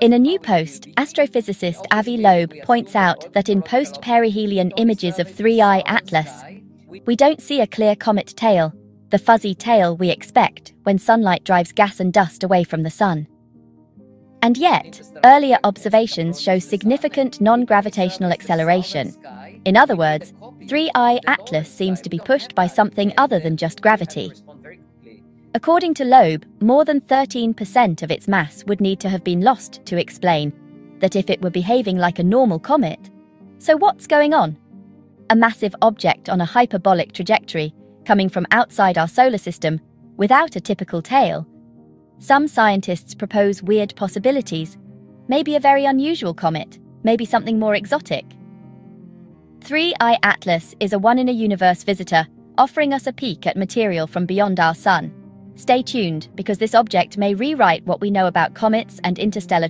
In a new post, astrophysicist Avi Loeb points out that in post perihelion images of 3I Atlas, we don't see a clear comet tail, the fuzzy tail we expect when sunlight drives gas and dust away from the sun. And yet, earlier observations show significant non gravitational acceleration. In other words, 3I Atlas seems to be pushed by something other than just gravity. According to Loeb, more than 13% of its mass would need to have been lost to explain that if it were behaving like a normal comet. So, what's going on? A massive object on a hyperbolic trajectory coming from outside our solar system without a typical tail some scientists propose weird possibilities. Maybe a very unusual comet, maybe something more exotic. 3I Atlas is a one in a universe visitor, offering us a peek at material from beyond our sun. Stay tuned, because this object may rewrite what we know about comets and interstellar